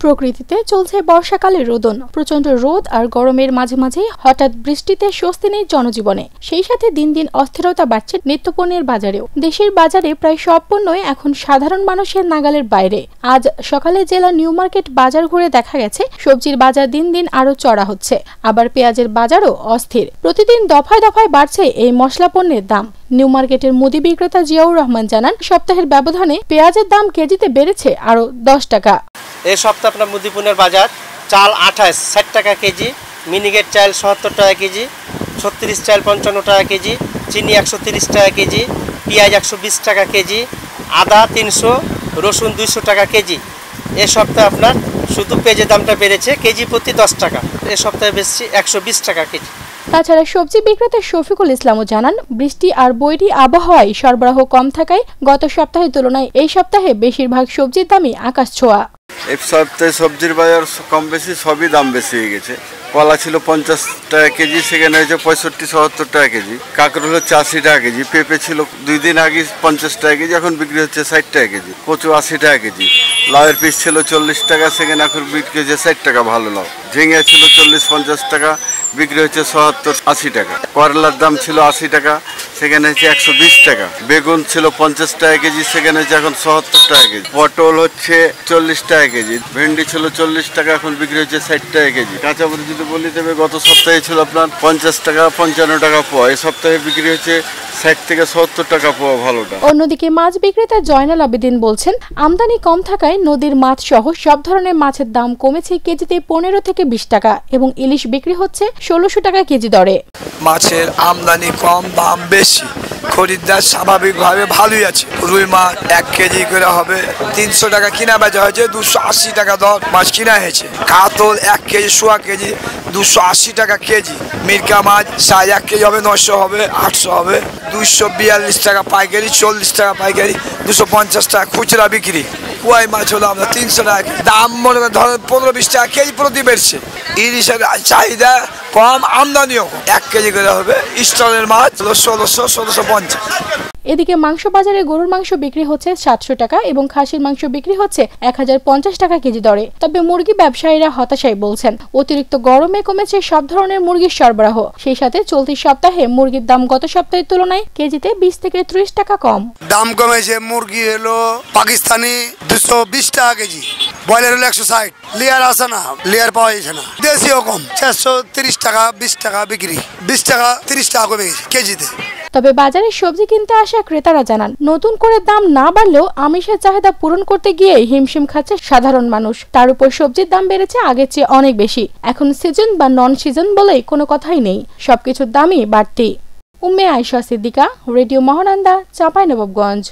প্রকৃতিতে চলছে বর্ষাকালের রোদন। প্রচণ্ড রোদ আর গরমের মাঝে মাঝে হঠাৎ বৃষ্টিতে স্বস্তি নেই জনজীবনে। সেই সাথে দিন দিন অস্থিরতা বাড়ছে নিত্যপণ্যের বাজারেও। দেশের বাজারে প্রায় সব পণ্যই এখন সাধারণ মানুষের নাগালের বাইরে। আজ সকালে জেলা নিউ মার্কেট বাজার ঘুরে দেখা গেছে, সবজির বাজার দিন দিন আরও চড়া হচ্ছে। আবার পেঁয়াজের বাজারও অস্থির। প্রতিদিন দফায় দফায় বাড়ছে এই মশলা পণ্যের দাম। নিউ মার্কেটের মুদি বিক্রেতা জিয়াউর রহমান জানান, সপ্তাহের ব্যবধানে পেঁয়াজের দাম কেজিতে বেড়েছে আরও দশ টাকা। এই সপ্তাহে আপনার মুদিপুনের বাজার, চাল আঠাশ, ষাট টাকা কেজি, মিনিগেট চাল সত্তর টাকা কেজি, ছত্রিশ চাল পঞ্চান্ন টাকা কেজি, চিনি একশো টাকা কেজি, পেঁয়াজ একশো বিশ টাকা কেজি, আদা তিনশো, রসুন দুইশো টাকা কেজি। এ সপ্তাহে আপনার শুধু পেঁয়াজের দামটা বেড়েছে, কেজি প্রতি দশ টাকা। এ সপ্তাহে বেশি একশো বিশ টাকা কেজি। তাছাড়া সবজি বিক্রেতা শফিকুল ইসলামও জানান, বৃষ্টি আর বৈরী আবহাওয়ায় সরবরাহ কম থাকায় গত সপ্তাহের তুলনায় এই সপ্তাহে বেশিরভাগ সবজির দামই আকাশ ছোঁয়া। এই সপ্তাহে সবজির বাজার কম বেশি, সবই দাম বেশি হয়ে গেছে। কলা ছিল পঞ্চাশ টাকা কেজি, সেখানে হয়েছে পঁয়ষট্টি, সত্তর টাকা কেজি। কাঁকড় হচ্ছে আশি টাকা কেজি, পেঁপে ছিল দুই দিন আগে পঞ্চাশ টাকা কেজি, এখন বিক্রি হচ্ছে ষাট টাকা কেজি, কচু আশি টাকা কেজি। লাউয়ের পিস ছিল চল্লিশ টাকা, সেখানে এখন বিক্রি হচ্ছে ষাট টাকা ভালো লাউ। ঝিঙে ছিল চল্লিশ, পঞ্চাশ টাকা বিক্রি হচ্ছে সত্তর, আশি টাকা। করলার দাম ছিল আশি টাকা, সেখানে হচ্ছে একশো বিশ টাকা। বেগুন ছিল পঞ্চাশ টাকা কেজি, সেখানে হচ্ছে এখন সত্তর টাকা কেজি। পটল হচ্ছে চল্লিশ টাকা কেজি। ভেন্ডি ছিল চল্লিশ টাকা, এখন বিক্রি হচ্ছে ষাট টাকা কেজি। কাঁচামরিচ যদি বলি, তবে গত সপ্তাহে ছিল আপনার পঞ্চাশ টাকা, পঞ্চান্ন টাকা পোয়া। এই সপ্তাহে বিক্রি হচ্ছে ষাট থেকে সত্তর টাকা পোয়া ভালোটা। অন্যদিকে মাছ বিক্রেতা জয়নাল আবেদিন বলছেন, আমদানি কম থাকায় নদীর মাছ সহ সব ধরনের মাছের দাম কমেছে কেজিতে পনেরো থেকে বিশ টাকা, এবং ইলিশ বিক্রি হচ্ছে ষোলোশো টাকা কেজি দরে। মাছের আমদানি কম, দাম বেশি। খরিদ্দার স্বাভাবিকভাবে ভালোই আছে। রুই মাছ এক কেজি করে হবে তিনশো টাকা, কিনা বেচা হয়েছে দুশো আশি টাকা দর। মাছ কিনা হয়েছে। কাতল এক কেজি, সোয়া কেজি, দুশো আশি টাকা কেজি। মির্কা মাছ সাড়ে এক কেজি হবে নশো হবে, আটশো হবে। দুশো বিয়াল্লিশ টাকা পাইকারি, চল্লিশ টাকা পাইকারি, দুশো পঞ্চাশ টাকা খুচরা বিক্রি। কুয়াই মাছ হলো আমরা তিনশো টাকা। দাম মনে করেন ধরেন পনেরো বিশ টাকা কেজি প্রতি বেড়ছে। ইলিশের চাহিদা কম, আমদানিও এক কেজি করে হবে। স্টলের মাছ ষোলোশো ষোলোশো পঞ্চাশ। এদিকে মাংস বাজারে গরুর মাংস বিক্রি হচ্ছে সাতশো টাকা এবং খাসির মাংস বিক্রি হচ্ছে এক হাজার পঞ্চাশ টাকা কেজি দরে। তবে মুরগি ব্যবসায়ীরা হতাশায় বলছেন, অতিরিক্ত গরমে কমেছে সব ধরনের মুরগির সরবরাহ। সেই সাথে চলতি সপ্তাহে মুরগির দাম গত সপ্তাহের তুলনায় কেজিতে বিশ থেকে ত্রিশ টাকা কম। দাম কমেছে, মুরগি হলো পাকিস্তানি দুশো বিশ টাকা কেজি, ব্রয়লার হলো একশো ষাট, লেয়ার আসে না, লিয়ার পাওয়া যাচ্ছে না। দেশিও কম, চারশো তিরিশ টাকা, বিশ টাকা বিক্রি, বিশ টাকা তিরিশ টাকা কমে গেছে কেজিতে। তবে বাজারে সবজি কিনতে আসা ক্রেতারা জানান, নতুন করে দাম না বাড়লেও আমিষের চাহিদা পূরণ করতে গিয়ে হিমশিম খাচ্ছে সাধারণ মানুষ। তার উপর সবজির দাম বেড়েছে আগের চেয়ে অনেক বেশি। এখন সিজন বা নন সিজন বলে কোনো কথাই নেই। সবকিছুর দামই বাড়তি। উম্মে আয়সা সিদ্দিকা, রেডিও মহানন্দা, চাঁপাইনবাবগঞ্জ।